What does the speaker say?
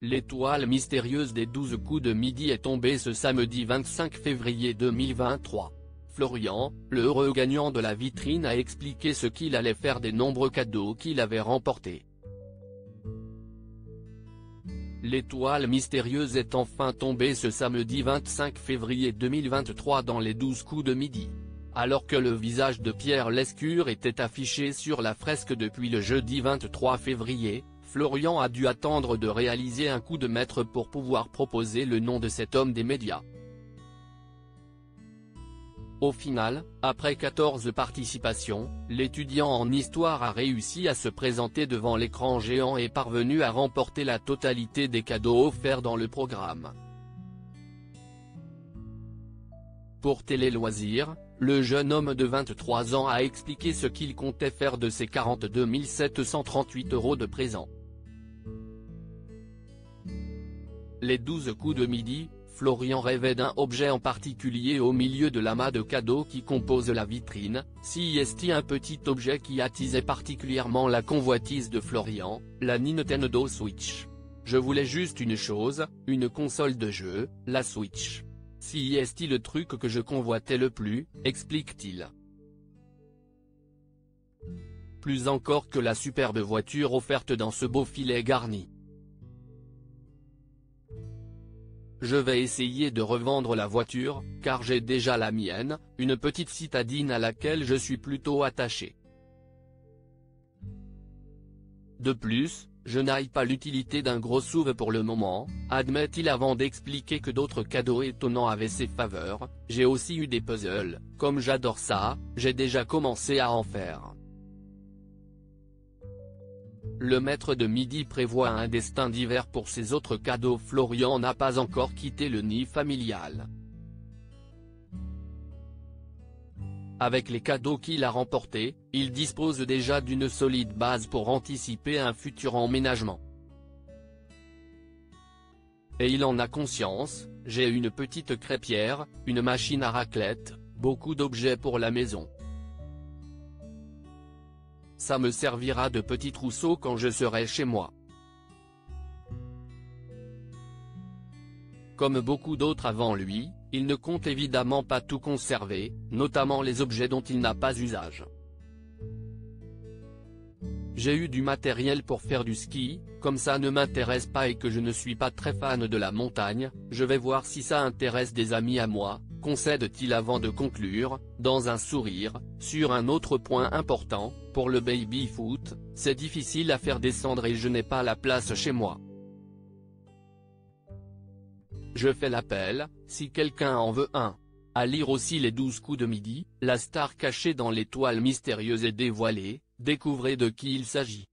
L'étoile mystérieuse des 12 coups de midi est tombée ce samedi 25 février 2023. Florian, le heureux gagnant de la vitrine a expliqué ce qu'il allait faire des nombreux cadeaux qu'il avait remportés. L'étoile mystérieuse est enfin tombée ce samedi 25 février 2023 dans les 12 coups de midi. Alors que le visage de Pierre Lescure était affiché sur la fresque depuis le jeudi 23 février, Florian a dû attendre de réaliser un coup de maître pour pouvoir proposer le nom de cet homme des médias. Au final, après 14 participations, l'étudiant en histoire a réussi à se présenter devant l'écran géant et parvenu à remporter la totalité des cadeaux offerts dans le programme. Pour Télé Loisirs, le jeune homme de 23 ans a expliqué ce qu'il comptait faire de ses 42 738 euros de présent. Les 12 coups de midi, Florian rêvait d'un objet en particulier au milieu de l'amas de cadeaux qui compose la vitrine, si est un petit objet qui attisait particulièrement la convoitise de Florian, la Nintendo Switch. Je voulais juste une chose, une console de jeu, la Switch. Si est le truc que je convoitais le plus, explique-t-il. Plus encore que la superbe voiture offerte dans ce beau filet garni. Je vais essayer de revendre la voiture, car j'ai déjà la mienne, une petite citadine à laquelle je suis plutôt attaché. De plus, je n'aille pas l'utilité d'un gros souve pour le moment, admet-il avant d'expliquer que d'autres cadeaux étonnants avaient ses faveurs, j'ai aussi eu des puzzles, comme j'adore ça, j'ai déjà commencé à en faire. Le maître de midi prévoit un destin divers pour ses autres cadeaux Florian n'a pas encore quitté le nid familial. Avec les cadeaux qu'il a remportés, il dispose déjà d'une solide base pour anticiper un futur emménagement. Et il en a conscience, j'ai une petite crêpière, une machine à raclette, beaucoup d'objets pour la maison. Ça me servira de petit trousseau quand je serai chez moi. Comme beaucoup d'autres avant lui, il ne compte évidemment pas tout conserver, notamment les objets dont il n'a pas usage. J'ai eu du matériel pour faire du ski, comme ça ne m'intéresse pas et que je ne suis pas très fan de la montagne, je vais voir si ça intéresse des amis à moi, concède-t-il avant de conclure, dans un sourire, sur un autre point important, pour le baby-foot, c'est difficile à faire descendre et je n'ai pas la place chez moi. Je fais l'appel, si quelqu'un en veut un. À lire aussi les douze coups de midi, la star cachée dans l'étoile mystérieuse et dévoilée, découvrez de qui il s'agit.